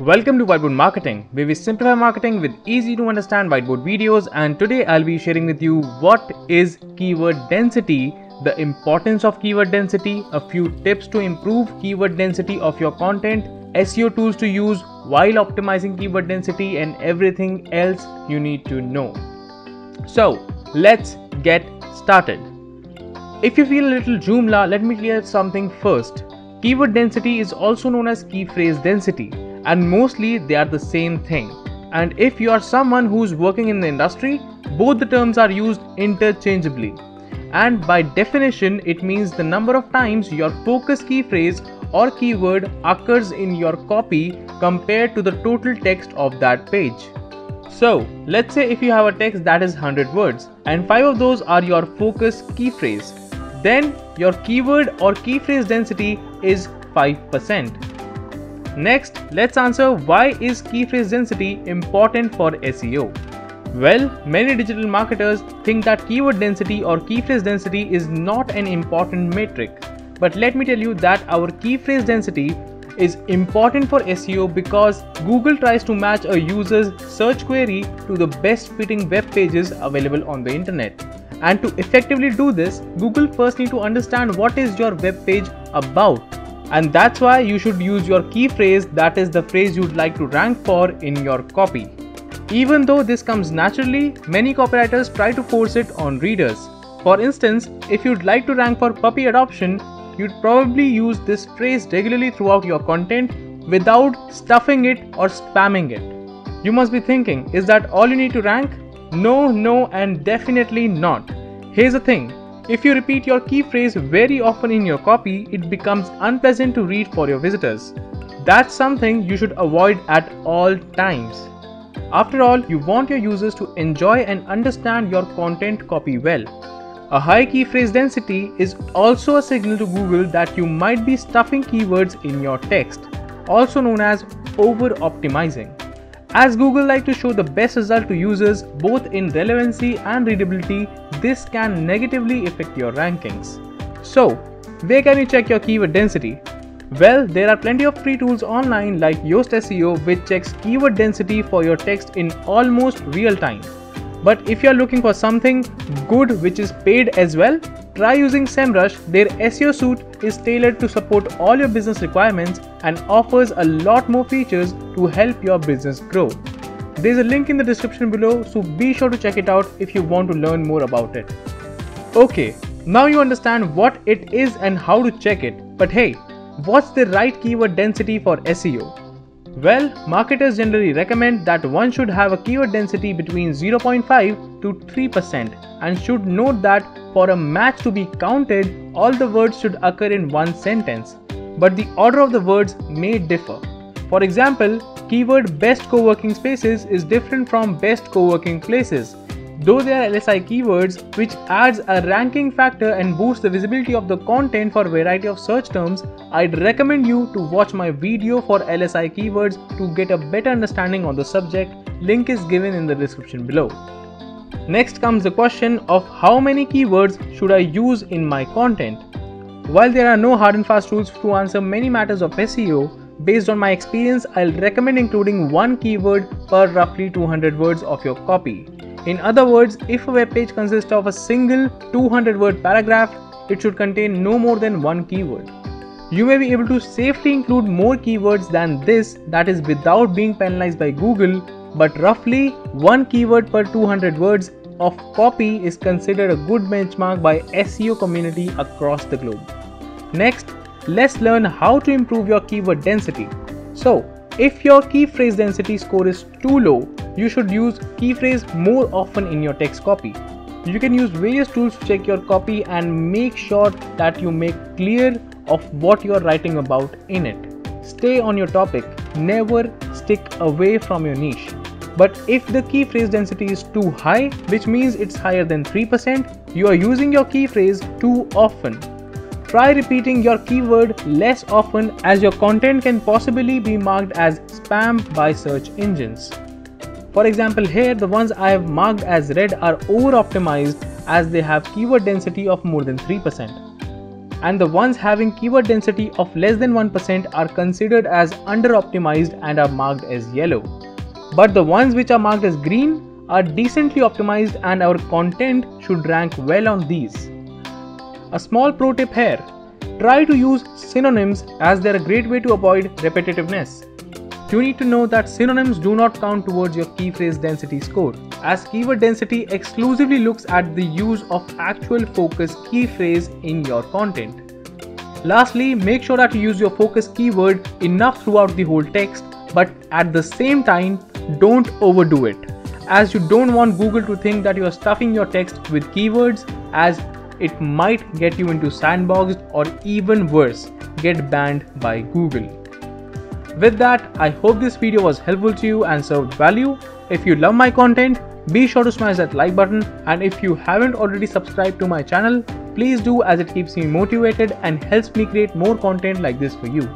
Welcome to Whiteboard Marketing, where we simplify marketing with easy to understand whiteboard videos. And today I'll be sharing with you what is keyword density, the importance of keyword density, a few tips to improve keyword density of your content, SEO tools to use while optimizing keyword density, and everything else you need to know. So let's get started. If you feel a little Joomla, let me clear something first. Keyword density is also known as key phrase density and mostly they are the same thing. And if you are someone who's working in the industry, both the terms are used interchangeably. And by definition, it means the number of times your focus key phrase or keyword occurs in your copy compared to the total text of that page. So, let's say if you have a text that is 100 words and 5 of those are your focus key phrase, then your keyword or key phrase density is 5%. Next, let's answer why is key phrase density important for SEO? Well, many digital marketers think that keyword density or key phrase density is not an important metric. But let me tell you that our key phrase density is important for SEO because Google tries to match a user's search query to the best fitting web pages available on the internet. And to effectively do this, Google first need to understand what is your web page about and that's why you should use your key phrase that is the phrase you'd like to rank for in your copy. Even though this comes naturally, many copywriters try to force it on readers. For instance, if you'd like to rank for puppy adoption, you'd probably use this phrase regularly throughout your content without stuffing it or spamming it. You must be thinking, is that all you need to rank? No, no, and definitely not. Here's the thing if you repeat your key phrase very often in your copy, it becomes unpleasant to read for your visitors. That's something you should avoid at all times. After all, you want your users to enjoy and understand your content copy well. A high key phrase density is also a signal to Google that you might be stuffing keywords in your text, also known as over optimizing. As Google like to show the best result to users both in relevancy and readability, this can negatively affect your rankings. So, where can you check your keyword density? Well, there are plenty of free tools online like Yoast SEO which checks keyword density for your text in almost real time. But if you are looking for something good which is paid as well, try using SEMrush. Their SEO suite is tailored to support all your business requirements and offers a lot more features to help your business grow. There's a link in the description below, so be sure to check it out if you want to learn more about it. Okay, now you understand what it is and how to check it. But hey, what's the right keyword density for SEO? Well, marketers generally recommend that one should have a keyword density between 0.5 to 3% and should note that for a match to be counted, all the words should occur in one sentence, but the order of the words may differ. For example, keyword best co-working spaces is different from best co-working places though they are LSI keywords, which adds a ranking factor and boosts the visibility of the content for a variety of search terms, I'd recommend you to watch my video for LSI keywords to get a better understanding on the subject. Link is given in the description below. Next comes the question of how many keywords should I use in my content. While there are no hard and fast rules to answer many matters of SEO, based on my experience, I'll recommend including one keyword per roughly 200 words of your copy. In other words, if a web page consists of a single 200 word paragraph, it should contain no more than one keyword. You may be able to safely include more keywords than this that is without being penalized by Google, but roughly one keyword per 200 words of copy is considered a good benchmark by SEO community across the globe. Next, let's learn how to improve your keyword density. So, if your key phrase density score is too low, you should use key phrase more often in your text copy. You can use various tools to check your copy and make sure that you make clear of what you are writing about in it. Stay on your topic, never stick away from your niche. But if the key phrase density is too high, which means it's higher than 3%, you are using your key phrase too often. Try repeating your keyword less often as your content can possibly be marked as spam by search engines. For example here the ones I have marked as red are over optimized as they have keyword density of more than 3%. and the ones having keyword density of less than 1% are considered as under optimized and are marked as yellow. But the ones which are marked as green are decently optimized and our content should rank well on these. A small pro tip here, try to use synonyms as they're a great way to avoid repetitiveness. You need to know that synonyms do not count towards your key phrase density score, as keyword density exclusively looks at the use of actual focus key phrase in your content. Lastly, make sure that you use your focus keyword enough throughout the whole text, but at the same time, don't overdo it, as you don't want Google to think that you are stuffing your text with keywords, as it might get you into sandboxed or even worse, get banned by Google. With that, I hope this video was helpful to you and served value. If you love my content, be sure to smash that like button and if you haven't already subscribed to my channel, please do as it keeps me motivated and helps me create more content like this for you.